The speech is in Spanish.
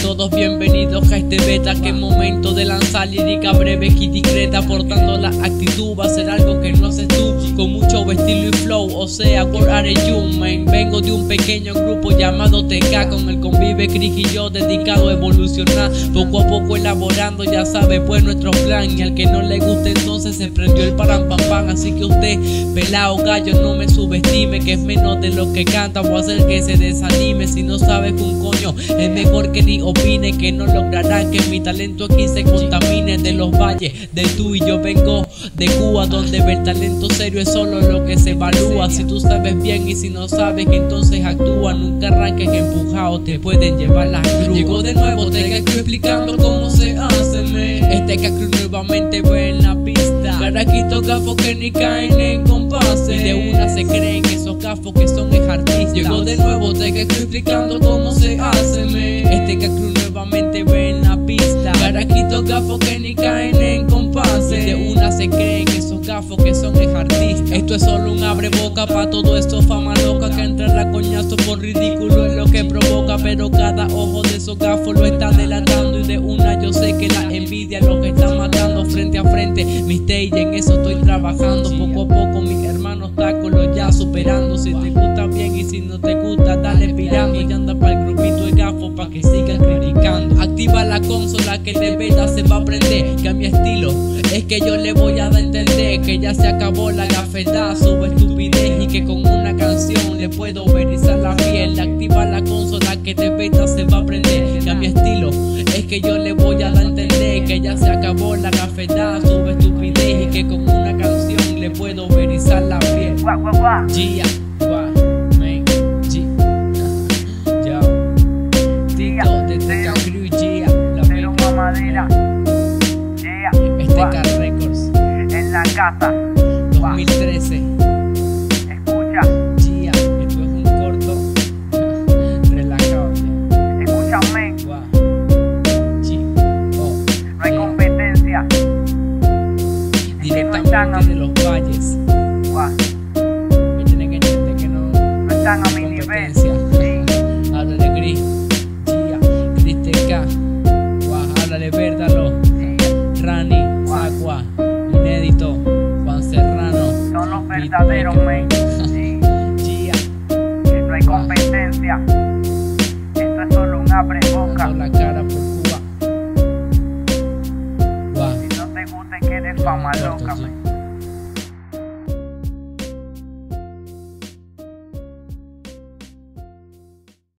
todos bienvenidos a este beta Que es momento de lanzar lírica breve y discreta Portando la actitud va a ser algo que no haces tú Con mucho estilo y sea, what are you? Vengo de un pequeño grupo llamado TK Con el convive Chris y yo dedicado a evolucionar Poco a poco elaborando, ya sabe, pues nuestro plan. Y al que no le guste entonces se prendió el param pam Así que usted, pelado gallo, no me subestime Que es menos de lo que canta, voy a hacer que se desanime Si no sabe que un coño es mejor que ni opine Que no logrará que mi talento aquí se contamine De los valles, de tú y yo. Vengo de Cuba Donde ver talento serio es solo lo que se evalúa Si tú sabes bien y si no sabes entonces actúa. Nunca arranques empujado, te pueden llevar las cruz Llegó de nuevo, te explicando cómo se hace Este que nuevamente ve en la pista. Caraquitos gafos que ni caen en compás Y de una se creen esos gafos que son es artistas. Llegó de nuevo, te explicando cómo se hace Este que nuevamente ve en la pista. Caraquitos gafos que ni caen en compás Y de una se creen esos gafos que son Esto es solo un abre boca pa' todo esto fama loca Que entra la coñazo por ridículo es lo que provoca Pero cada ojo de esos gafos lo está delatando Y de una yo sé que la envidia lo que está matando frente a frente Mi stage en eso estoy trabajando Poco a poco mis hermanos lo ya superando Si te gusta bien y si no te gusta dale pirando Y que de verdad se va a aprender Que a mi estilo es que yo le voy a dar a entender Que ya se acabó la gafeta, sube estupidez Y que con una canción le puedo verizar la piel Activa la consola que de verdad se va a aprender Que a mi estilo es que yo le voy a dar a entender Que ya se acabó la gafeta, sube estupidez Y que con una canción le puedo verizar la piel. Gia, man, Records, En la casa. 2013. Escucha, Gia, esto es un corto relajado. escúchame. Oh, No hay competencia. Directamente de los Verdaderos, men. Sí. No hay competencia. Esto es solo un abre boca. la cara por Cuba. Si no te gusta, que eres fama loca.